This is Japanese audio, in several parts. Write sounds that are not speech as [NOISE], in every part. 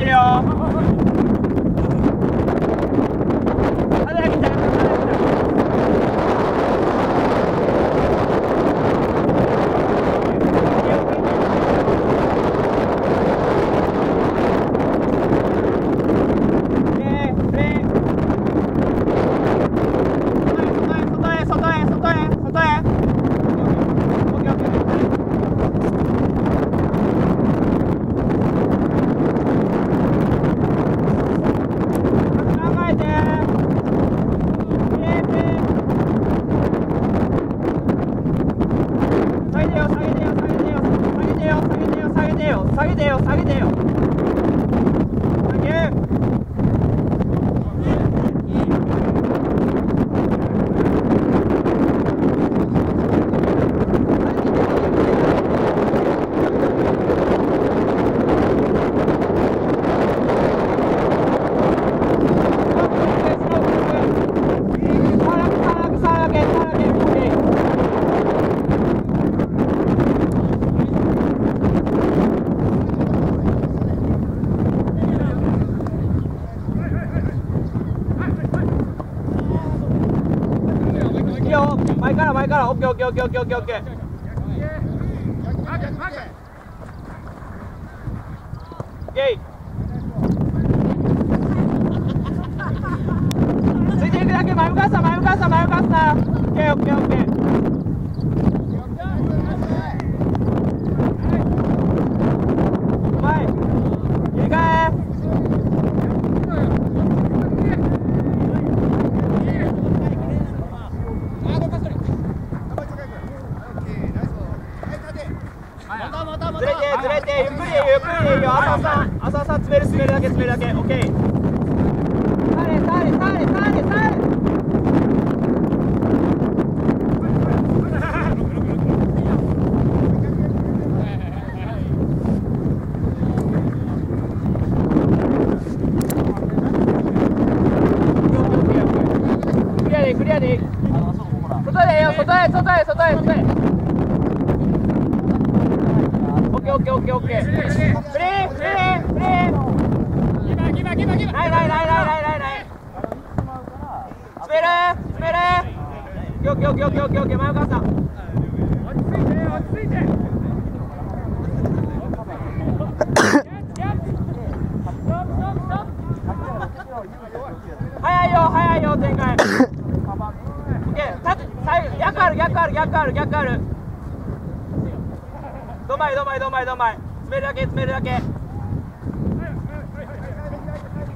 부탁드려. オッケーオッケーオッケーオッケー逆ある逆ある逆ある逆あるどまいどまいどまいどまい詰めるだけ詰めるだけ。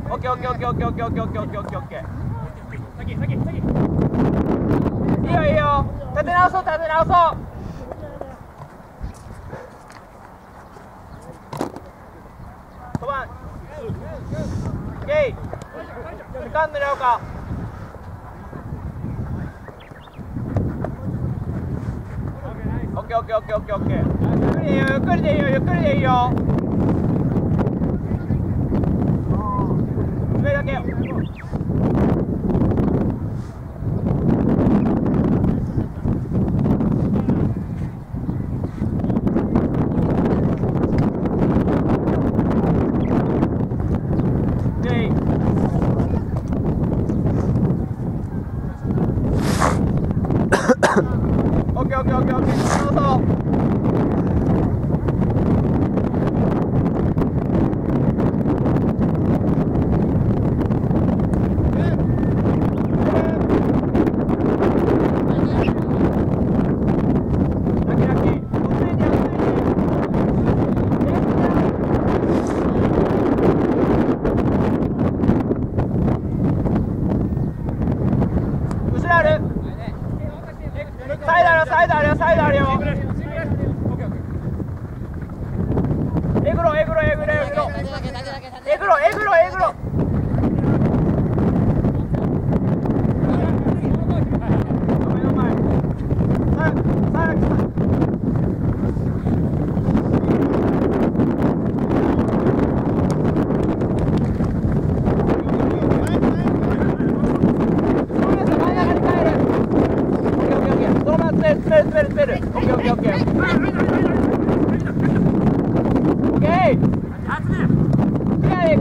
オッケーオッケーオッケーオッケーオッケーオッケーオッケーオッケーオッケー。オッケーいいよいいよ。立て直そう立て直そう。飛ばんオッケー時間狙おうか。オッケーオッケーオッケーオッケーオッケー。ゆっくりでいいよゆっくりでいいよゆっくりでいいよ。上だけ。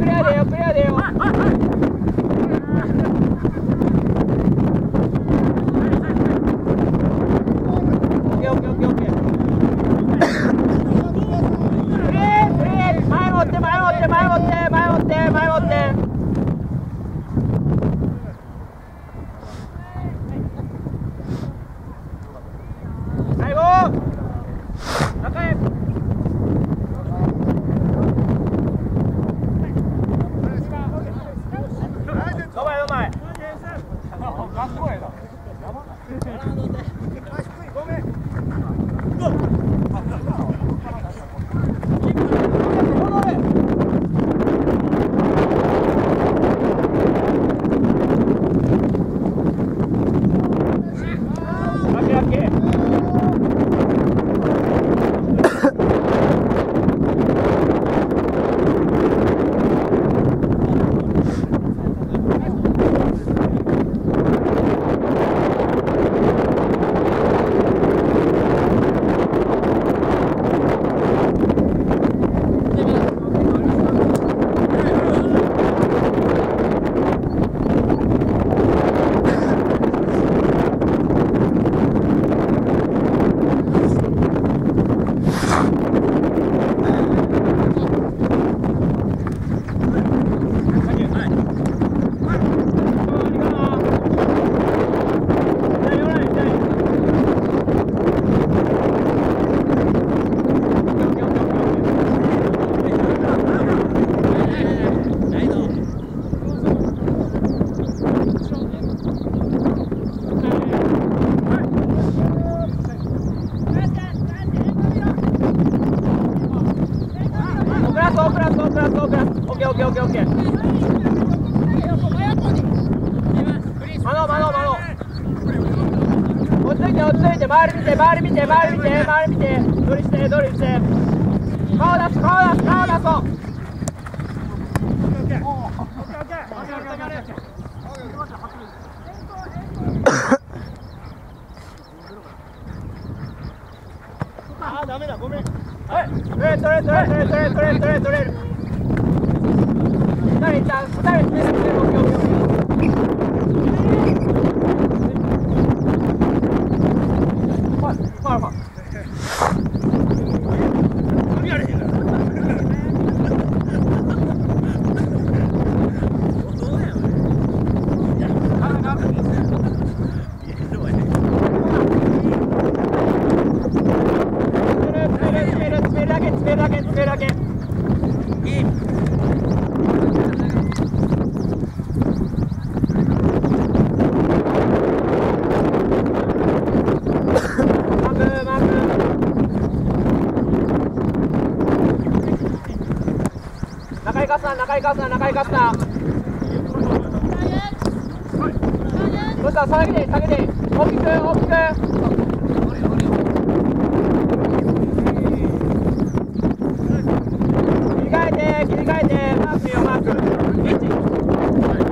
cuidado, cuidado. 前見て前見てドリしてドリして。さん中井カさん中井カスナど下げて下げて大きく大きく切り替えて切り替えてマークよマーク1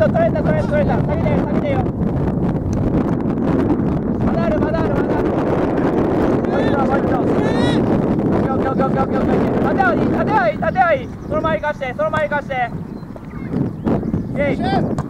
た取れた取れた取れた。下げてよ。下げよまだあるまだある。まだある縦はいいてはいい縦はいいその前行かしてその前行かしてイェイ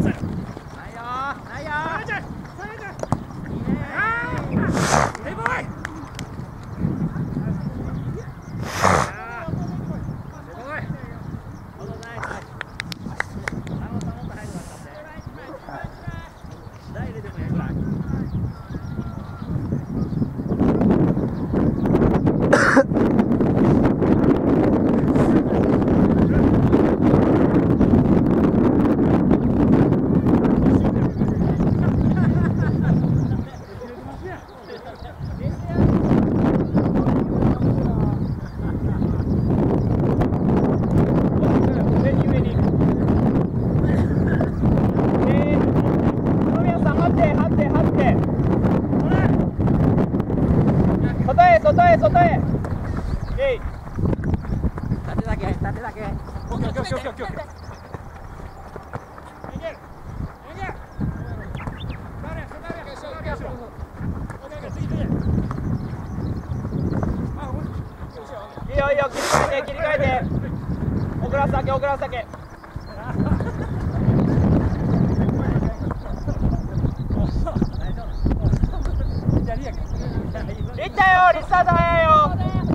行ったよリスタート早いよ。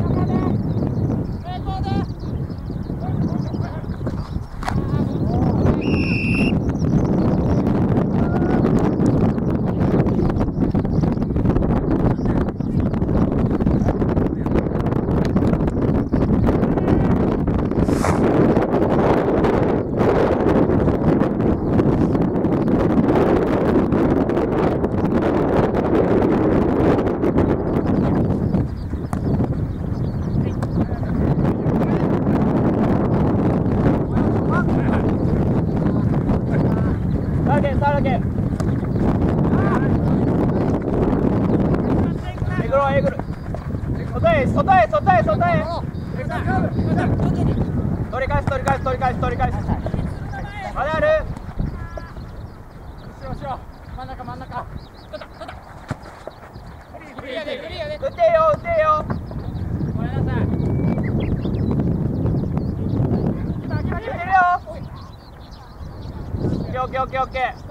え外へ外へ外へ。取り返す取り返す取り返す取り返す。まだある。真ん中真ん中。打てよ打てよ。ごめんなさい。オッケーオッケーオッケー。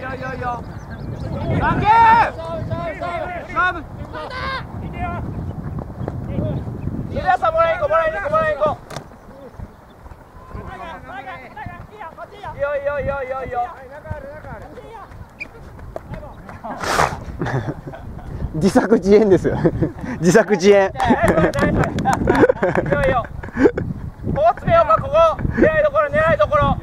よいよいい負けも自作自演ですよ。[LAUGHS] 自作自演。いよいよ [LAUGHS] ここ詰めようかここ。狙いどころ狙いどころ。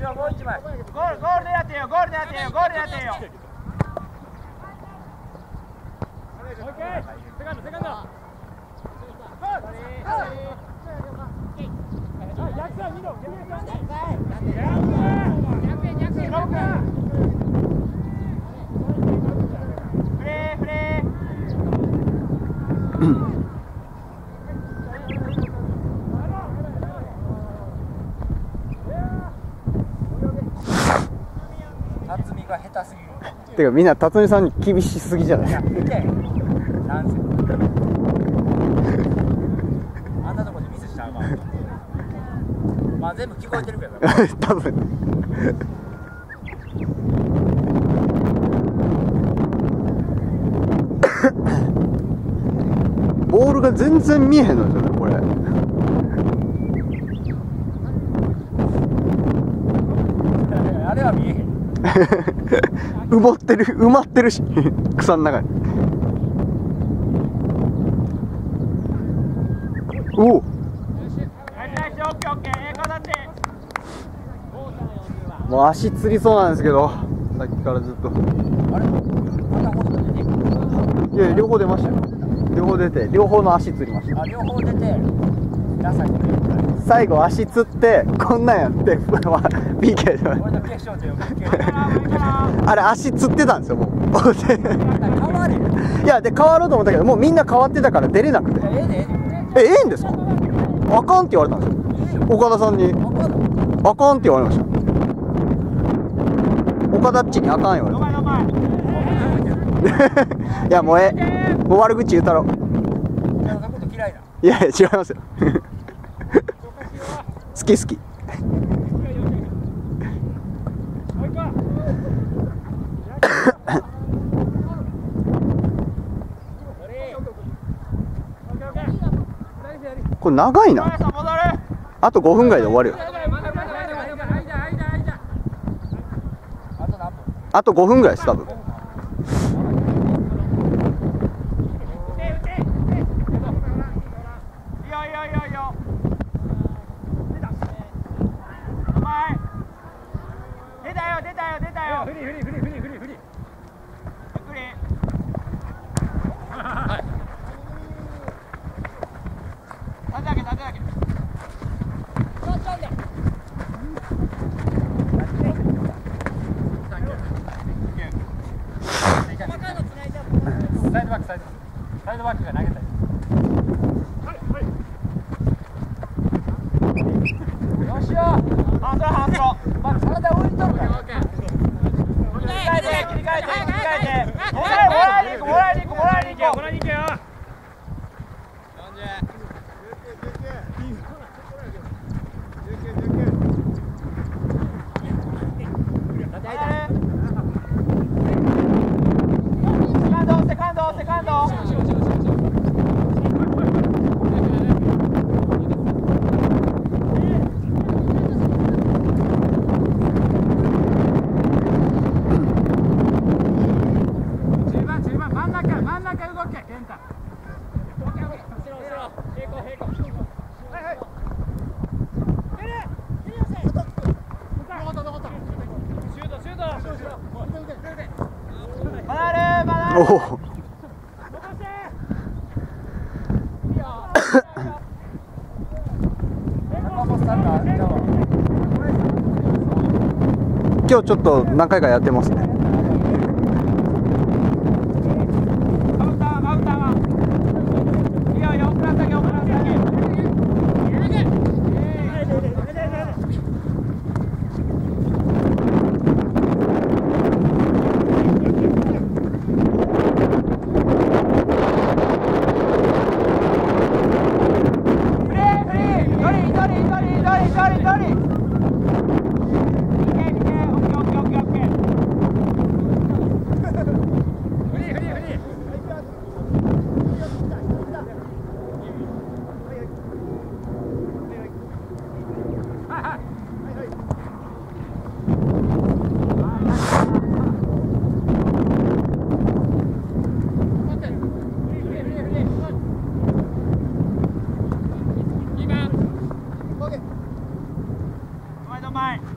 Gor, gor, gor, gor, gor, gor, gor, gor, gor, gor, gor, gor, gor, てかみんな辰巳さんに厳しすぎじゃない？見てなんせあんなとこでミスしたらあまあ全部聞こえてるけど多分ボールが全然見えへんのですよねこれあれは見えへん [LAUGHS] 埋まってる埋まってるし。[LAUGHS] 草の中に。おお。もう足つりそうなんですけど。さっきからずっと。いや両方出ましたよ。両方出て両方の足つりました。あ両方出て皆さんに最後足つってこんなんやって [LAUGHS] PK で俺の決勝点を受けるあれ足つってたんですよもう。[LAUGHS] いやで変わろうと思ったけどもうみんな変わってたから出れなくて。え。えでえんですか？あかんって言われたんですよ。岡田さんに。あかんって言われました。岡田っちにあかん言われたいやもうええ。もう悪口言うたろ。いやいや違いますよ好き好き。これ長いな。あと5分ぐらいで終わるよ。あと何分あと5分ぐらいです多分。いいよいいよ今日ちょっと何回かやってますね。so much.